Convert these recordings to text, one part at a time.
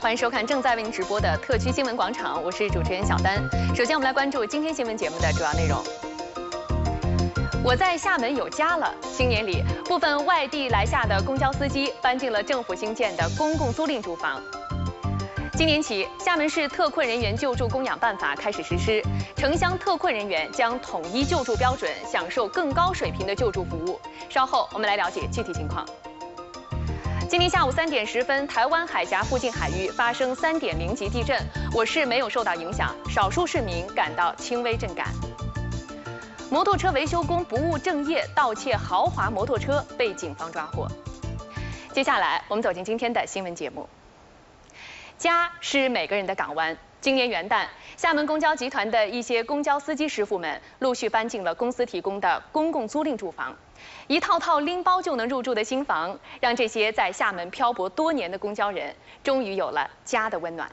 欢迎收看正在为您直播的特区新闻广场，我是主持人小丹。首先，我们来关注今天新闻节目的主要内容。我在厦门有家了。新年里，部分外地来厦的公交司机搬进了政府新建的公共租赁住房。今年起，厦门市特困人员救助供养办法开始实施，城乡特困人员将统一救助标准，享受更高水平的救助服务。稍后我们来了解具体情况。今天下午三点十分，台湾海峡附近海域发生三点零级地震，我市没有受到影响，少数市民感到轻微震感。摩托车维修工不务正业，盗窃豪华摩托车，被警方抓获。接下来，我们走进今天的新闻节目。家是每个人的港湾。今年元旦，厦门公交集团的一些公交司机师傅们陆续搬进了公司提供的公共租赁住房，一套套拎包就能入住的新房，让这些在厦门漂泊多年的公交人终于有了家的温暖。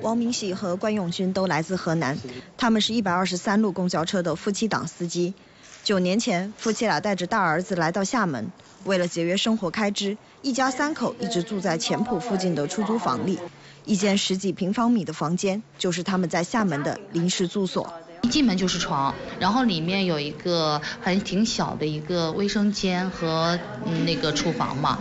王明喜和关永军都来自河南，他们是一百二十三路公交车的夫妻档司机。九年前，夫妻俩带着大儿子来到厦门。为了节约生活开支，一家三口一直住在前埔附近的出租房里。一间十几平方米的房间，就是他们在厦门的临时住所。一进门就是床，然后里面有一个还挺小的一个卫生间和那个厨房嘛。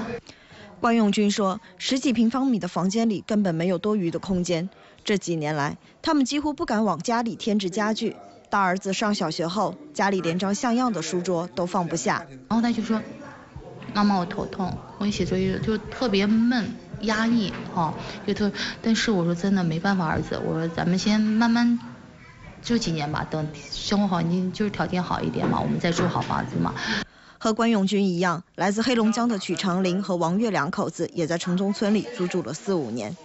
关永军说，十几平方米的房间里根本没有多余的空间。这几年来，他们几乎不敢往家里添置家具。大儿子上小学后，家里连张像样的书桌都放不下。然后他就说。妈妈，我头痛，我一写作业就特别闷、压抑，哈，就特。但是我说真的没办法，儿子，我说咱们先慢慢，就几年吧，等生活环境就是条件好一点嘛，我们再住好房子嘛。和关永军一样，来自黑龙江的曲长林和王月两口子也在城中村里租住了四五年。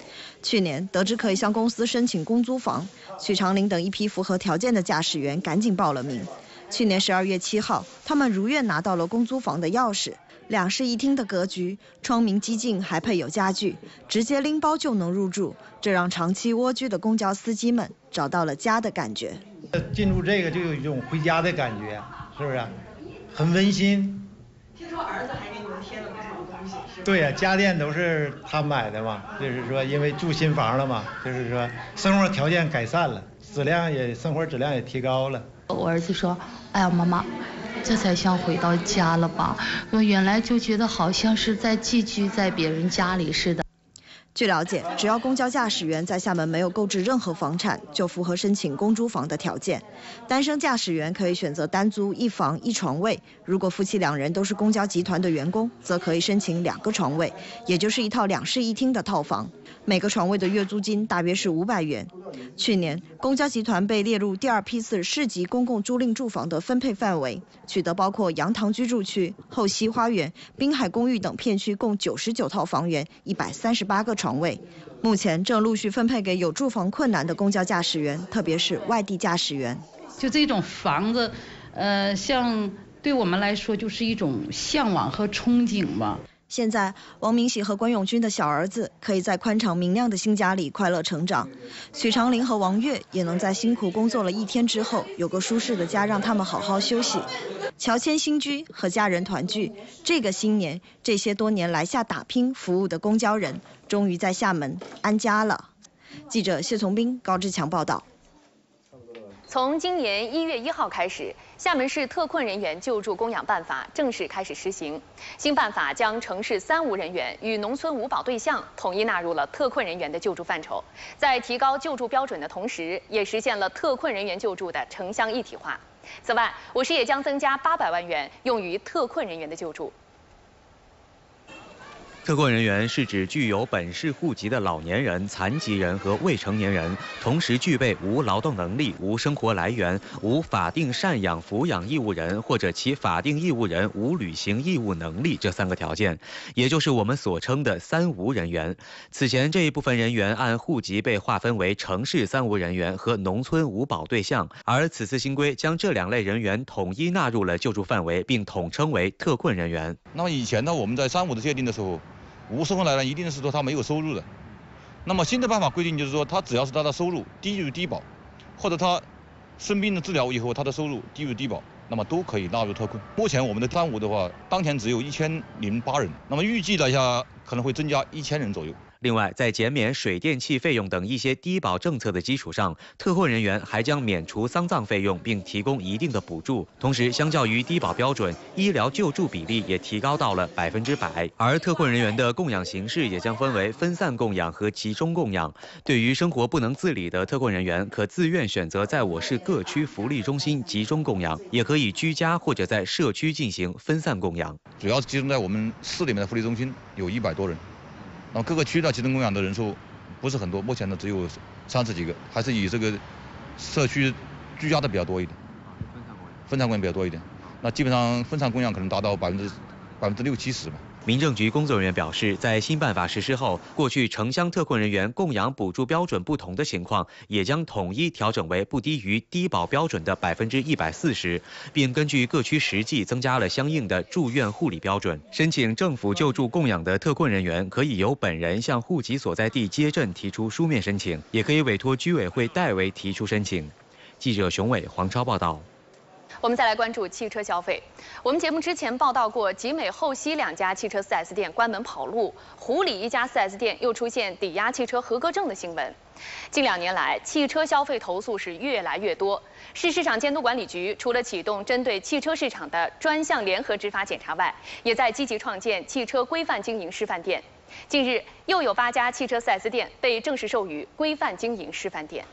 去年得知可以向公司申请公租房，曲长林等一批符合条件的驾驶员赶紧报了名。去年十二月七号，他们如愿拿到了公租房的钥匙。两室一厅的格局，窗明几净，还配有家具，直接拎包就能入住，这让长期蜗居的公交司机们找到了家的感觉。进入这个就有一种回家的感觉，是不是？很温馨。听说儿子还给你们贴了不少东西，是对呀，家电都是他买的嘛，就是说因为住新房了嘛，就是说生活条件改善了，质量也生活质量也提高了。我儿子说：“哎呀，妈妈。”这才像回到家了吧？我原来就觉得好像是在寄居在别人家里似的。据了解，只要公交驾驶员在厦门没有购置任何房产，就符合申请公租房的条件。单身驾驶员可以选择单租一房一床位，如果夫妻两人都是公交集团的员工，则可以申请两个床位，也就是一套两室一厅的套房。每个床位的月租金大约是五百元。去年，公交集团被列入第二批次市级公共租赁住房的分配范围，取得包括杨塘居住区、后溪花园、滨海公寓等片区共九十九套房源、一百三十八个床床位。目前正陆续分配给有住房困难的公交驾驶员，特别是外地驾驶员。就这种房子，呃，像对我们来说就是一种向往和憧憬吧。现在，王明喜和关永军的小儿子可以在宽敞明亮的新家里快乐成长，许长林和王月也能在辛苦工作了一天之后，有个舒适的家让他们好好休息。乔迁新居和家人团聚，这个新年，这些多年来下打拼服务的公交人，终于在厦门安家了。记者谢从兵、高志强报道。从今年一月一号开始，厦门市特困人员救助供养办法正式开始实行。新办法将城市三无人员与农村五保对象统一纳入了特困人员的救助范畴，在提高救助标准的同时，也实现了特困人员救助的城乡一体化。此外，我市也将增加八百万元用于特困人员的救助。特困人员是指具有本市户籍的老年人、残疾人和未成年人，同时具备无劳动能力、无生活来源、无法定赡养抚养义务人或者其法定义务人无履行义务能力这三个条件，也就是我们所称的“三无”人员。此前这一部分人员按户籍被划分为城市三无人员和农村五保对象，而此次新规将这两类人员统一纳入了救助范围，并统称为特困人员。那么以前呢，我们在“三无”的界定的时候。无收入来源一定是说他没有收入的，那么新的办法规定就是说他只要是他的收入低于低保，或者他生病的治疗以后他的收入低于低保，那么都可以纳入特困。目前我们的三五的话，当前只有一千零八人，那么预计了一下，可能会增加一千人左右。另外，在减免水电气费用等一些低保政策的基础上，特困人员还将免除丧葬费用，并提供一定的补助。同时，相较于低保标准，医疗救助比例也提高到了百分之百。而特困人员的供养形式也将分为分散供养和集中供养。对于生活不能自理的特困人员，可自愿选择在我市各区福利中心集中供养，也可以居家或者在社区进行分散供养。主要集中在我们市里面的福利中心，有一百多人。那么各个区的集中供养的人数不是很多，目前呢只有三十几个，还是以这个社区居家的比较多一点，分散供养比较多一点。那基本上分散供养可能达到百分之百分之六七十吧。民政局工作人员表示，在新办法实施后，过去城乡特困人员供养补助标准不同的情况，也将统一调整为不低于低保标准的百分之一百四十，并根据各区实际增加了相应的住院护理标准。申请政府救助供养的特困人员，可以由本人向户籍所在地街镇提出书面申请，也可以委托居委会代为提出申请。记者熊伟、黄超报道。我们再来关注汽车消费。我们节目之前报道过，集美、后溪两家汽车 4S 店关门跑路，湖里一家 4S 店又出现抵押汽车合格证的新闻。近两年来，汽车消费投诉是越来越多。市市场监督管理局除了启动针对汽车市场的专项联合执法检查外，也在积极创建汽车规范经营示范店。近日，又有八家汽车 4S 店被正式授予规范经营示范店。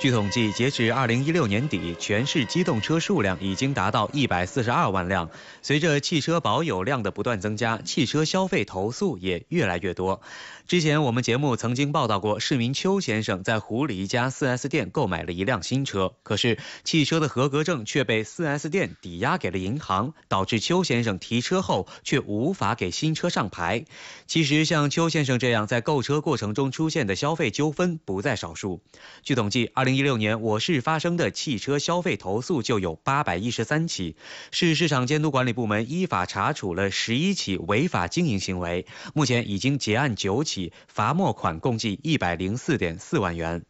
据统计，截至二零一六年底，全市机动车数量已经达到一百四十二万辆。随着汽车保有量的不断增加，汽车消费投诉也越来越多。之前我们节目曾经报道过，市民邱先生在湖里一家 4S 店购买了一辆新车，可是汽车的合格证却被 4S 店抵押给了银行，导致邱先生提车后却无法给新车上牌。其实像邱先生这样在购车过程中出现的消费纠纷不在少数。据统计，二零一六年我市发生的汽车消费投诉就有八百一十三起，市市场监督管理部门依法查处了十一起违法经营行为，目前已经结案九起。罚没款共计一百零四点四万元。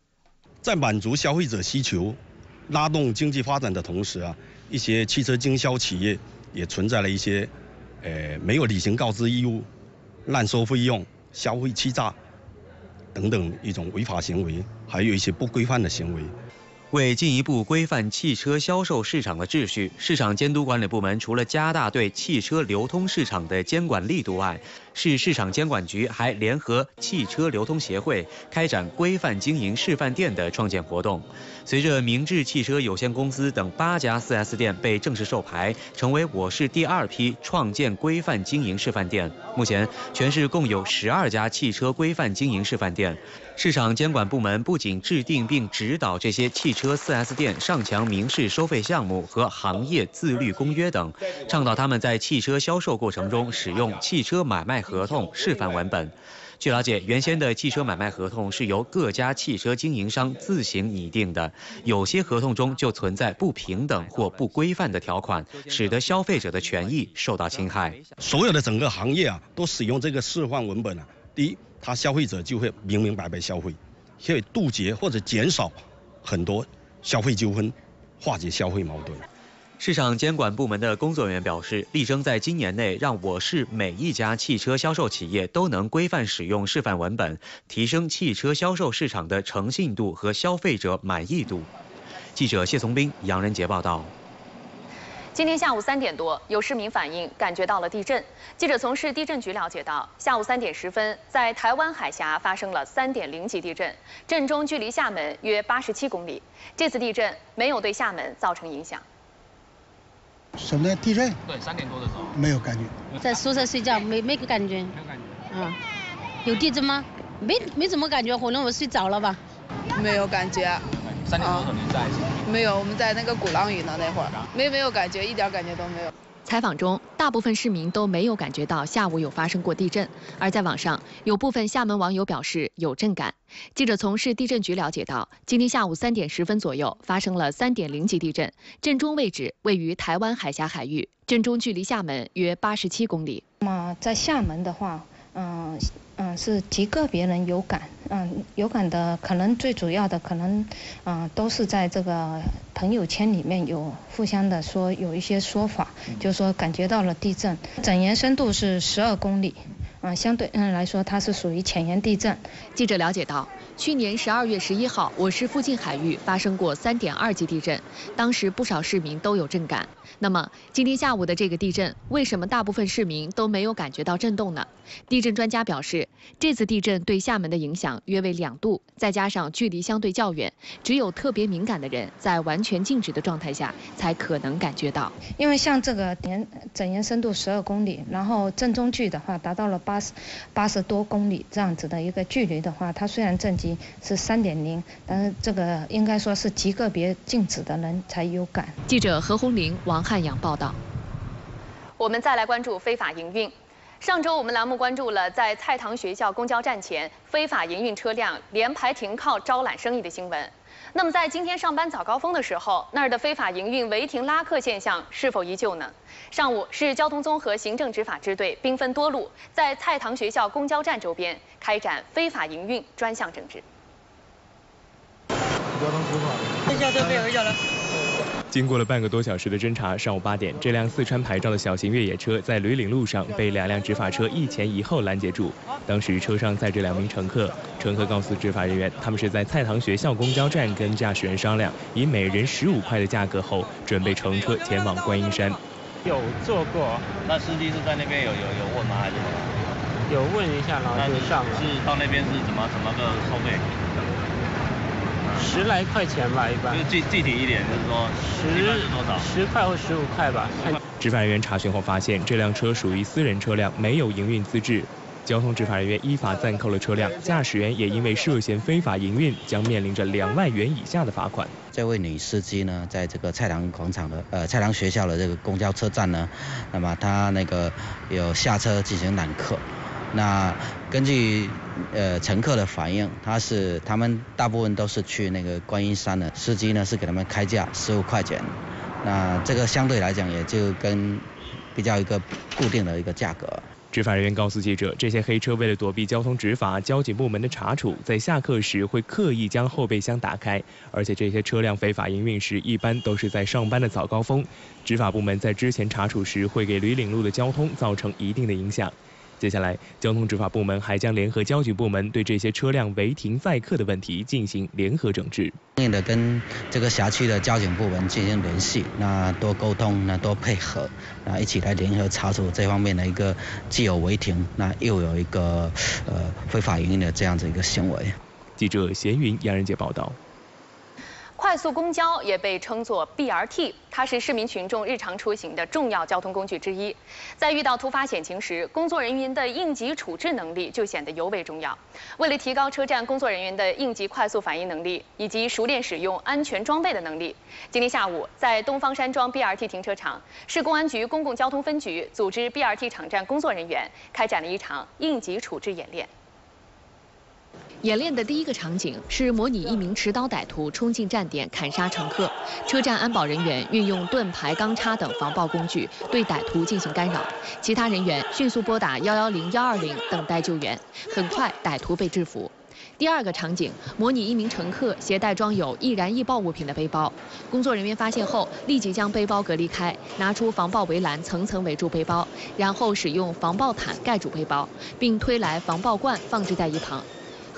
在满足消费者需求、拉动经济发展的同时啊，一些汽车经销企业也存在了一些，呃，没有履行告知义务、滥收费用、消费欺诈等等一种违法行为，还有一些不规范的行为。为进一步规范汽车销售市场的秩序，市场监督管理部门除了加大对汽车流通市场的监管力度外，市市场监管局还联合汽车流通协会开展规范经营示范店的创建活动。随着明治汽车有限公司等八家 4S 店被正式授牌，成为我市第二批创建规范经营示范店。目前，全市共有十二家汽车规范经营示范店。市场监管部门不仅制定并指导这些汽车 4S 店上墙明示收费项目和行业自律公约等，倡导他们在汽车销售过程中使用汽车买卖合同示范文本。据了解，原先的汽车买卖合同是由各家汽车经营商自行拟定的，有些合同中就存在不平等或不规范的条款，使得消费者的权益受到侵害。所有的整个行业啊，都使用这个示范文本啊，第一。他消费者就会明明白白消费，可以杜绝或者减少很多消费纠纷，化解消费矛盾。市场监管部门的工作人员表示，力争在今年内让我市每一家汽车销售企业都能规范使用示范文本，提升汽车销售市场的诚信度和消费者满意度。记者谢从兵、杨仁杰报道。今天下午三点多，有市民反映感觉到了地震。记者从市地震局了解到，下午三点十分，在台湾海峡发生了三点零级地震，震中距离厦门约八十七公里。这次地震没有对厦门造成影响。什么地震？对，三点多的时候没有感觉。在宿舍睡觉，没没感觉。没有感觉。嗯，有地震吗？没没怎么感觉，可能我睡着了吧。没有感觉。三点多的时候您在？没有，我们在那个鼓浪屿呢，那会儿没没有感觉，一点感觉都没有。采访中，大部分市民都没有感觉到下午有发生过地震，而在网上，有部分厦门网友表示有震感。记者从市地震局了解到，今天下午三点十分左右发生了三点零级地震，震中位置位于台湾海峡海域，震中距离厦门约八十七公里。那么在厦门的话，嗯嗯，是极个别人有感，嗯，有感的可能最主要的可能，嗯，都是在这个朋友圈里面有互相的说有一些说法，就说感觉到了地震，震源深度是十二公里，嗯，相对嗯来说它是属于浅源地震。记者了解到。去年十二月十一号，我市附近海域发生过三点二级地震，当时不少市民都有震感。那么今天下午的这个地震，为什么大部分市民都没有感觉到震动呢？地震专家表示，这次地震对厦门的影响约为两度，再加上距离相对较远，只有特别敏感的人在完全静止的状态下才可能感觉到。因为像这个点整源深度十二公里，然后震中距的话达到了八十八十多公里这样子的一个距离的话，它虽然震级是三点零，但是这个应该说是极个别静止的人才有感。记者何红玲、王汉阳报道。我们再来关注非法营运。上周我们栏目关注了在菜塘学校公交站前非法营运车辆连排停靠招揽生意的新闻。那么在今天上班早高峰的时候，那儿的非法营运违停拉客现象是否依旧呢？上午市交通综合行政执法支队兵分多路，在蔡塘学校公交站周边开展非法营运专项整治。交通执法，一下车配合一下来。经过了半个多小时的侦查，上午八点，这辆四川牌照的小型越野车在吕岭路上被两辆执法车一前一后拦截住。当时车上载着两名乘客，乘客告诉执法人员，他们是在菜塘学校公交站跟驾驶员商量，以每人十五块的价格后，准备乘车前往观音山。有坐过，那司机是在那边有有有问吗，还是什么？有问一下，然后就上了。是到那边是怎么怎么个收费？十来块钱吧，一般。就具具体一点，就是说十多少？十块或十五块吧。执法人员查询后发现，这辆车属于私人车辆，没有营运资质。交通执法人员依法暂扣了车辆，驾驶员也因为涉嫌非法营运，将面临着两万元以下的罚款。这位女司机呢，在这个菜塘广场的呃菜塘学校的这个公交车站呢，那么她那个有下车进行揽客。那根据呃乘客的反映，他是他们大部分都是去那个观音山的，司机呢是给他们开价十五块钱，那这个相对来讲也就跟比较一个固定的一个价格。执法人员告诉记者，这些黑车为了躲避交通执法、交警部门的查处，在下课时会刻意将后备箱打开，而且这些车辆非法营运时一般都是在上班的早高峰，执法部门在之前查处时会给吕岭路的交通造成一定的影响。接下来，交通执法部门还将联合交警部门对这些车辆违停载客的问题进行联合整治。应的跟这个辖区的交警部门进行联系，那多沟通，那多配合，那一起来联合查处这方面的一个既有违停，那又有一个呃非法营运的这样子一个行为。记者闲云杨仁杰报道。快速公交也被称作 BRT，它是市民群众日常出行的重要交通工具之一。在遇到突发险情时，工作人员的应急处置能力就显得尤为重要。为了提高车站工作人员的应急快速反应能力以及熟练使用安全装备的能力，今天下午在东方山庄 BRT 停车场，市公安局公共交通分局组织 BRT 场站工作人员开展了一场应急处置演练。演练的第一个场景是模拟一名持刀歹徒冲进站点砍杀乘客，车站安保人员运用盾牌、钢叉等防爆工具对歹徒进行干扰，其他人员迅速拨打幺幺零幺二零等待救援。很快，歹徒被制服。第二个场景模拟一名乘客携带装有易燃易爆物品的背包，工作人员发现后立即将背包隔离开，拿出防爆围栏层层围住背包，然后使用防爆毯盖住背包，并推来防爆罐放置在一旁。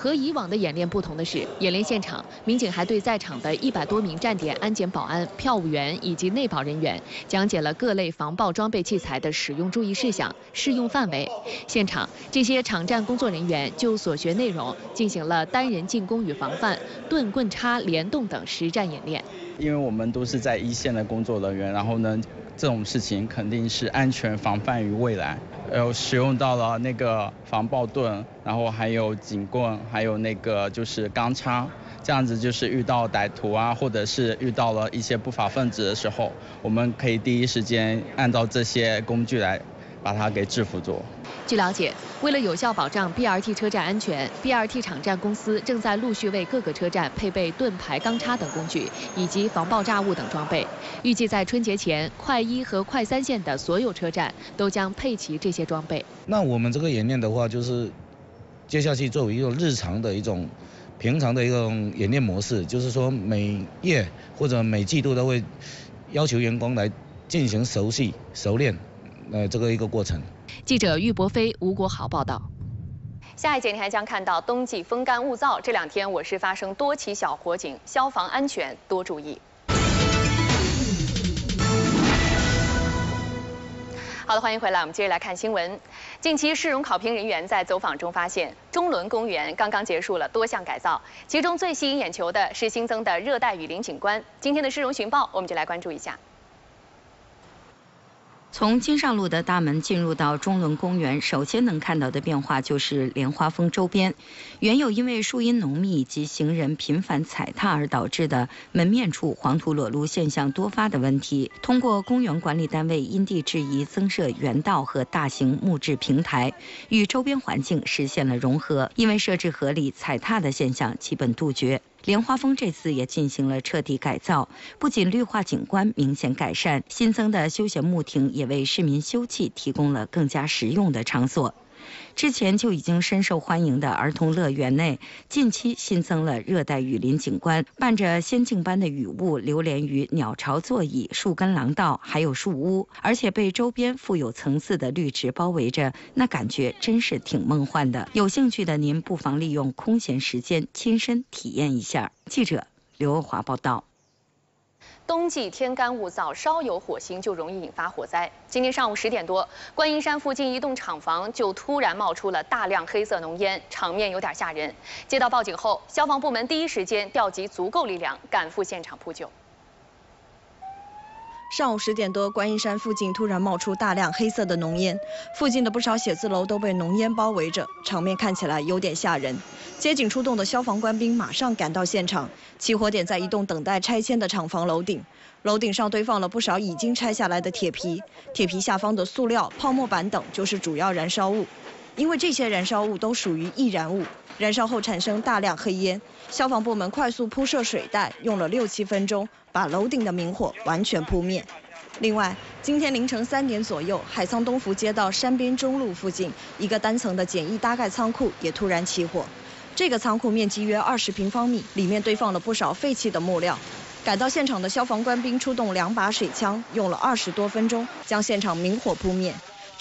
和以往的演练不同的是，演练现场民警还对在场的一百多名站点安检保安、票务员以及内保人员讲解了各类防爆装备器材的使用注意事项、适用范围。现场这些场站工作人员就所学内容进行了单人进攻与防范、盾棍叉联动等实战演练。因为我们都是在一线的工作人员，然后呢，这种事情肯定是安全防范于未来。呃，使用到了那个防爆盾，然后还有警棍，还有那个就是钢叉，这样子就是遇到歹徒啊，或者是遇到了一些不法分子的时候，我们可以第一时间按照这些工具来把它给制服住。据了解，为了有效保障 BRT 车站安全，BRT 场站公司正在陆续为各个车站配备盾牌、钢叉等工具，以及防爆炸物等装备。预计在春节前，快一和快三线的所有车站都将配齐这些装备。那我们这个演练的话，就是接下去作为一种日常的一种平常的一种演练模式，就是说每月或者每季度都会要求员工来进行熟悉、熟练，呃，这个一个过程。记者玉博飞、吴国豪报道。下一节你还将看到冬季风干物燥，这两天我市发生多起小火警，消防安全多注意。好的，欢迎回来，我们接着来看新闻。近期市容考评人员在走访中发现，中仑公园刚刚结束了多项改造，其中最吸引眼球的是新增的热带雨林景观。今天的市容寻报，我们就来关注一下。从金上路的大门进入到中仑公园，首先能看到的变化就是莲花峰周边，原有因为树荫浓密及行人频繁踩踏而导致的门面处黄土裸露现象多发的问题，通过公园管理单位因地制宜增设园道和大型木质平台，与周边环境实现了融合，因为设置合理，踩踏的现象基本杜绝。莲花峰这次也进行了彻底改造，不仅绿化景观明显改善，新增的休闲木亭也为市民休憩提供了更加实用的场所。之前就已经深受欢迎的儿童乐园内，近期新增了热带雨林景观，伴着仙境般的雨雾流连于鸟巢座椅、树根廊道，还有树屋，而且被周边富有层次的绿植包围着，那感觉真是挺梦幻的。有兴趣的您不妨利用空闲时间亲身体验一下。记者刘华报道。冬季天干物燥，稍有火星就容易引发火灾。今天上午十点多，观音山附近一栋厂房就突然冒出了大量黑色浓烟，场面有点吓人。接到报警后，消防部门第一时间调集足够力量赶赴现场扑救。上午十点多，观音山附近突然冒出大量黑色的浓烟，附近的不少写字楼都被浓烟包围着，场面看起来有点吓人。接警出动的消防官兵马上赶到现场，起火点在一栋等待拆迁的厂房楼顶，楼顶上堆放了不少已经拆下来的铁皮，铁皮下方的塑料、泡沫板等就是主要燃烧物。因为这些燃烧物都属于易燃物，燃烧后产生大量黑烟，消防部门快速铺设水带，用了六七分钟，把楼顶的明火完全扑灭。另外，今天凌晨三点左右，海沧东福街道山边中路附近一个单层的简易搭盖仓库也突然起火。这个仓库面积约二十平方米，里面堆放了不少废弃的木料。赶到现场的消防官兵出动两把水枪，用了二十多分钟，将现场明火扑灭。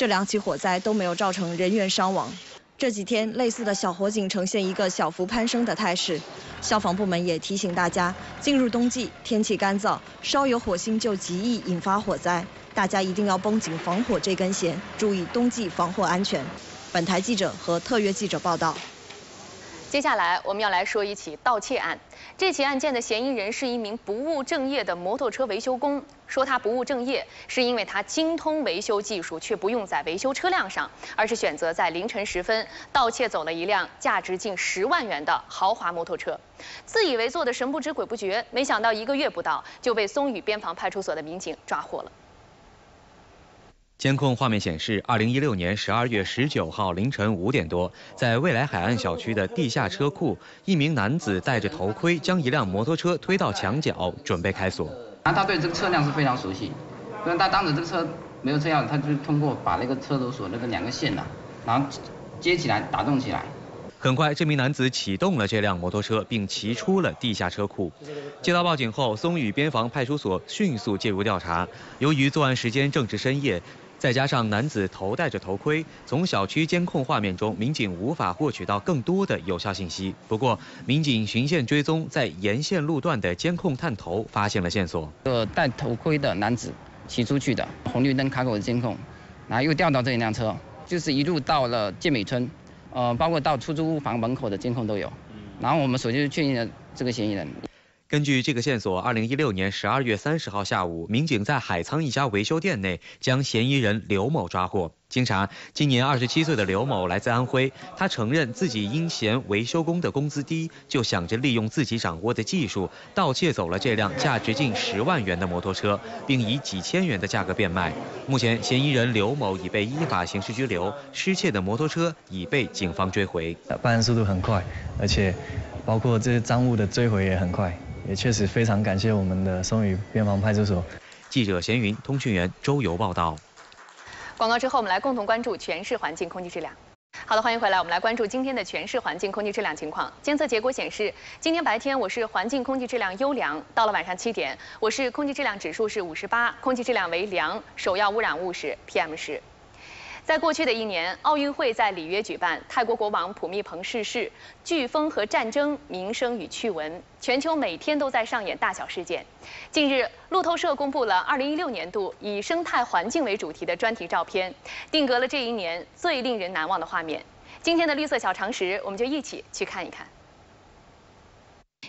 这两起火灾都没有造成人员伤亡。这几天类似的小火警呈现一个小幅攀升的态势。消防部门也提醒大家，进入冬季，天气干燥，稍有火星就极易引发火灾，大家一定要绷紧防火这根弦，注意冬季防火安全。本台记者和特约记者报道。接下来我们要来说一起盗窃案。这起案件的嫌疑人是一名不务正业的摩托车维修工。说他不务正业，是因为他精通维修技术，却不用在维修车辆上，而是选择在凌晨时分盗窃走了一辆价值近十万元的豪华摩托车，自以为做的神不知鬼不觉，没想到一个月不到就被松榆边防派出所的民警抓获了。监控画面显示，二零一六年十二月十九号凌晨五点多，在未来海岸小区的地下车库，一名男子戴着头盔，将一辆摩托车推到墙角，准备开锁。那他对这个车辆是非常熟悉，因为他当时这个车没有车钥匙，他就通过把那个车头锁那个两个线呐，然后接起来打动起来。很快，这名男子启动了这辆摩托车，并骑出了地下车库。接到报警后，松屿边防派出所迅速介入调查。由于作案时间正值深夜。再加上男子头戴着头盔，从小区监控画面中，民警无法获取到更多的有效信息。不过，民警循线追踪，在沿线路段的监控探头发现了线索。呃戴头盔的男子骑出去的，红绿灯卡口的监控，然后又调到这一辆车，就是一路到了健美村，呃，包括到出租屋房门口的监控都有。然后我们首先就确定了这个嫌疑人。根据这个线索，二零一六年十二月三十号下午，民警在海沧一家维修店内将嫌疑人刘某抓获。经查，今年二十七岁的刘某来自安徽，他承认自己因嫌维修工的工资低，就想着利用自己掌握的技术盗窃走了这辆价值近十万元的摩托车，并以几千元的价格变卖。目前，嫌疑人刘某已被依法刑事拘留，失窃的摩托车已被警方追回。办案速度很快，而且包括这些赃物的追回也很快。也确实非常感谢我们的松屿边防派出所。记者闲云，通讯员周游报道。广告之后，我们来共同关注全市环境空气质量。好的，欢迎回来，我们来关注今天的全市环境空气质量情况。监测结果显示，今天白天我市环境空气质量优良，到了晚上七点，我市空气质量指数是五十八，空气质量为良，首要污染物是 PM 十。在过去的一年，奥运会在里约举办，泰国国王普密蓬逝世，飓风和战争、民生与趣闻，全球每天都在上演大小事件。近日，路透社公布了2016年度以生态环境为主题的专题照片，定格了这一年最令人难忘的画面。今天的绿色小常识，我们就一起去看一看。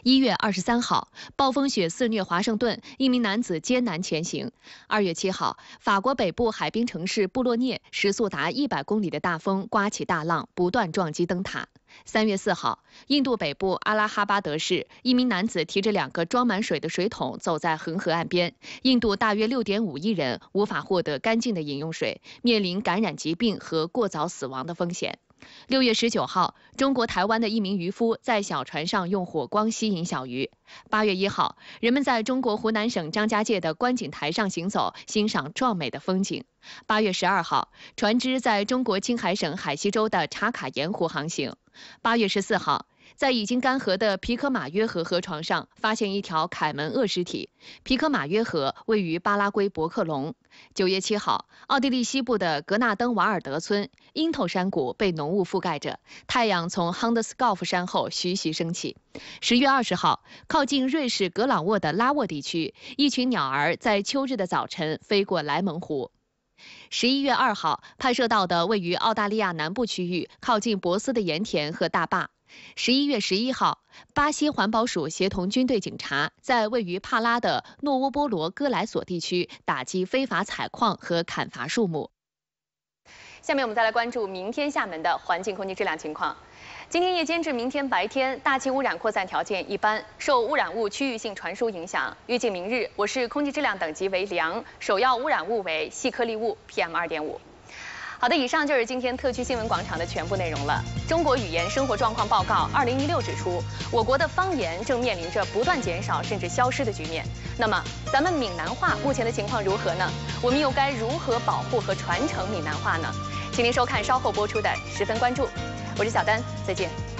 一月二十三号，暴风雪肆虐华盛顿，一名男子艰难前行。二月七号，法国北部海滨城市布洛涅，时速达一百公里的大风刮起大浪，不断撞击灯塔。三月四号，印度北部阿拉哈巴德市，一名男子提着两个装满水的水桶走在恒河岸边。印度大约六点五亿人无法获得干净的饮用水，面临感染疾病和过早死亡的风险。六月十九号，中国台湾的一名渔夫在小船上用火光吸引小鱼。八月一号，人们在中国湖南省张家界的观景台上行走，欣赏壮美的风景。八月十二号，船只在中国青海省海西州的茶卡盐湖航行。八月十四号。在已经干涸的皮科马约河河床上，发现一条凯门鳄尸体。皮科马约河位于巴拉圭博克隆。九月七号，奥地利西部的格纳登瓦尔德村，鹰头山谷被浓雾覆盖着，太阳从亨德斯高夫山后徐徐升起。十月二十号，靠近瑞士格朗沃的拉沃地区，一群鸟儿在秋日的早晨飞过莱蒙湖。十一月二号，拍摄到的位于澳大利亚南部区域，靠近博斯的盐田和大坝。十一月十一号，巴西环保署协同军队警察，在位于帕拉的诺乌波罗戈莱索地区打击非法采矿和砍伐树木。下面我们再来关注明天厦门的环境空气质量情况。今天夜间至明天白天，大气污染扩散条件一般，受污染物区域性传输影响，预计明日我市空气质量等级为良，首要污染物为细颗粒物 PM 二点五。好的，以上就是今天特区新闻广场的全部内容了。中国语言生活状况报告二零一六指出，我国的方言正面临着不断减少甚至消失的局面。那么，咱们闽南话目前的情况如何呢？我们又该如何保护和传承闽南话呢？请您收看稍后播出的《十分关注》，我是小丹，再见。